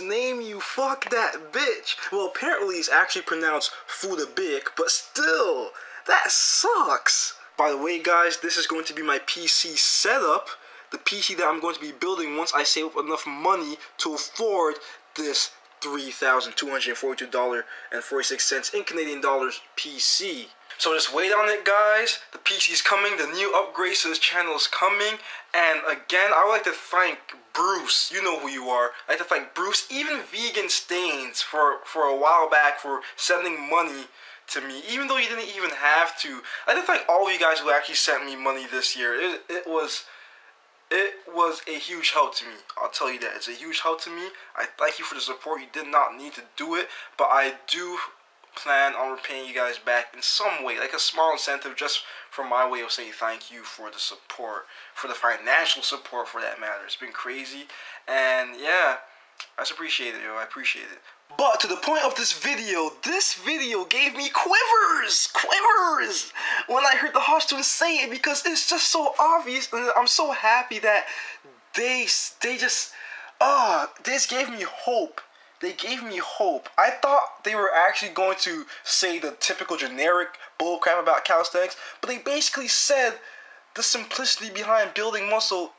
name you, fuck that bitch. Well, apparently it's actually pronounced Fudabik, but still, that sucks. By the way, guys, this is going to be my PC setup. The PC that I'm going to be building once I save up enough money to afford this $3,242.46 in Canadian dollars PC. So just wait on it, guys. The PC is coming. The new upgrades to this channel is coming. And again, I would like to thank Bruce. You know who you are. I'd like to thank Bruce, even Vegan Stains, for, for a while back for sending money to me, even though you didn't even have to. I'd like to thank all of you guys who actually sent me money this year. It, it was it was a huge help to me. I'll tell you that. It's a huge help to me. I thank you for the support. You did not need to do it, but I do plan on repaying you guys back in some way, like a small incentive just for my way of saying thank you for the support, for the financial support for that matter. It's been crazy, and yeah, I just appreciate it, yo. I appreciate it. But to the point of this video, this video gave me quivers, quivers, when I heard the Hodgetwins say it because it's just so obvious, and I'm so happy that they they just, ah, uh, this gave me hope. They gave me hope. I thought they were actually going to say the typical generic bullcrap about calisthenics, but they basically said the simplicity behind building muscle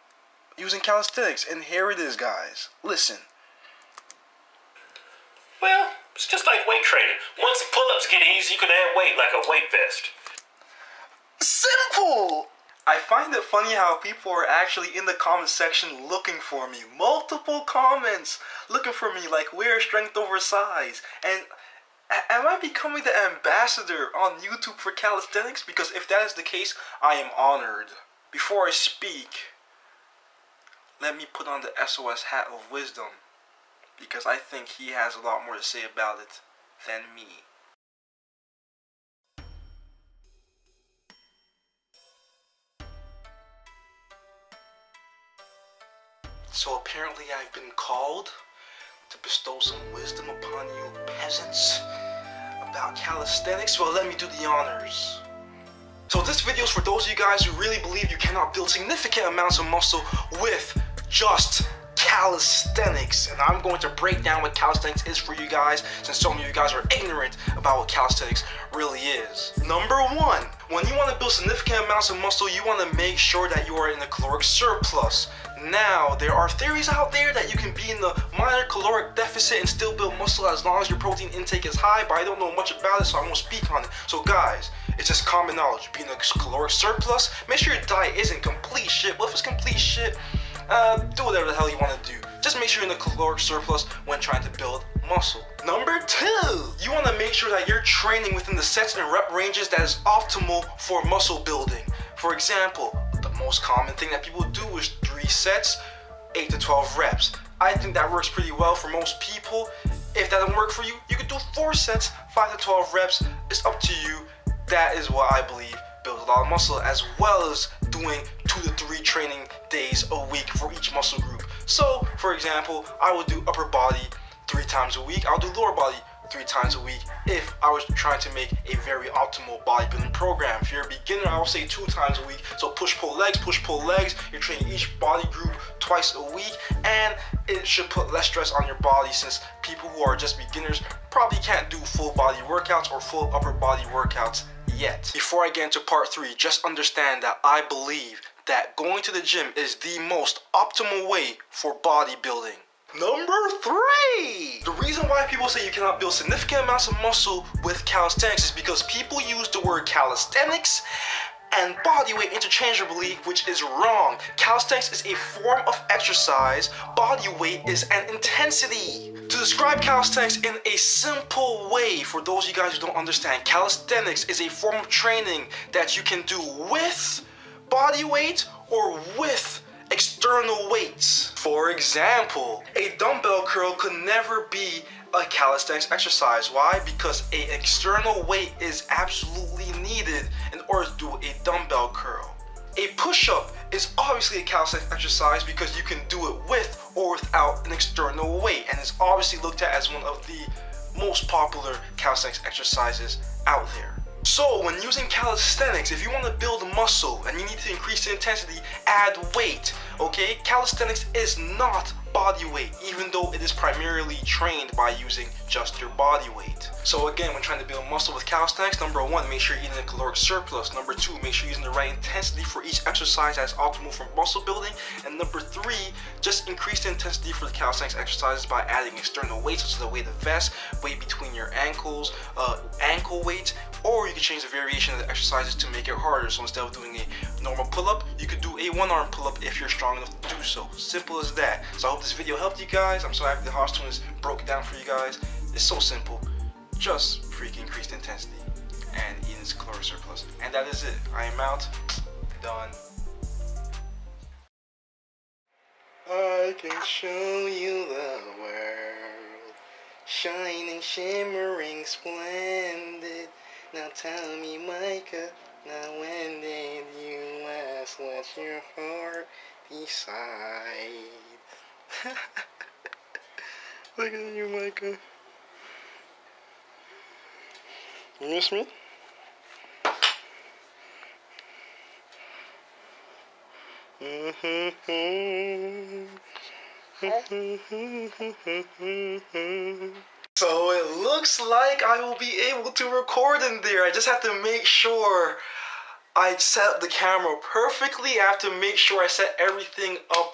using calisthenics. And here it is, guys. Listen. Well, it's just like weight training. Once pull-ups get easy, you can add weight like a weight vest. Simple! I find it funny how people are actually in the comment section looking for me. Multiple comments looking for me like we're strength over size. And am I becoming the ambassador on YouTube for calisthenics? Because if that is the case, I am honored. Before I speak, let me put on the SOS hat of wisdom because I think he has a lot more to say about it than me. So apparently I've been called to bestow some wisdom upon you peasants about calisthenics. Well, let me do the honors. So this video is for those of you guys who really believe you cannot build significant amounts of muscle with just calisthenics and I'm going to break down what calisthenics is for you guys since so many of you guys are ignorant about what calisthenics really is. Number one, when you want to build significant amounts of muscle, you want to make sure that you are in a caloric surplus. Now, there are theories out there that you can be in the minor caloric deficit and still build muscle as long as your protein intake is high, but I don't know much about it, so I won't speak on it. So guys, it's just common knowledge. Being in a caloric surplus, make sure your diet isn't complete shit. What if it's complete shit? Uh, do whatever the hell you want to do. Just make sure you're in a caloric surplus when trying to build muscle. Number two, you want to make sure that you're training within the sets and rep ranges that is optimal for muscle building. For example, the most common thing that people do is sets, 8 to 12 reps. I think that works pretty well for most people. If that doesn't work for you, you can do four sets, 5 to 12 reps. It's up to you. That is what I believe builds a lot of muscle as well as doing two to three training days a week for each muscle group. So, for example, I will do upper body three times a week. I'll do lower body three times a week if I was trying to make a very optimal bodybuilding program. If you're a beginner, I will say two times a week. So push pull legs, push pull legs. You're training each body group twice a week, and it should put less stress on your body since people who are just beginners probably can't do full body workouts or full upper body workouts yet. Before I get into part three, just understand that I believe that going to the gym is the most optimal way for bodybuilding. Number three! The reason why people say you cannot build significant amounts of muscle with calisthenics is because people use the word calisthenics and bodyweight interchangeably, which is wrong. Calisthenics is a form of exercise, bodyweight is an intensity. To describe calisthenics in a simple way, for those of you guys who don't understand, calisthenics is a form of training that you can do with body weight or with external weights. For example, a dumbbell curl could never be a calisthenics exercise. Why? Because an external weight is absolutely needed in order to do a dumbbell curl. A push-up is obviously a calisthenics exercise because you can do it with or without an external weight and is obviously looked at as one of the most popular calisthenics exercises out there. So when using calisthenics, if you want to build muscle and you need to increase the intensity, add weight, okay? Calisthenics is not body weight, even though it is primarily trained by using just your body weight. So again, when trying to build muscle with calisthenics, number one, make sure you're eating a caloric surplus. Number two, make sure you're using the right intensity for each exercise that's optimal for muscle building. And number three, just increase the intensity for the calisthenics exercises by adding external weights, such as the weight of vest, weight between your ankles, uh, ankle weights, or you can change the variation of the exercises to make it harder. So instead of doing a normal pull-up, you could do a one-arm pull-up if you're strong enough to do so. Simple as that. So I hope this video helped you guys. I'm so happy the Twins broke it down for you guys. It's so simple. Just freaking increased intensity and this caloric surplus. And that is it. I am out. Done. I can show you the world, shining, shimmering, splendid. Now tell me, Micah, now when did you last let your heart decide? Look at you, Micah. You miss me? So it looks like I will be able to record in there. I just have to make sure I set the camera perfectly. I have to make sure I set everything up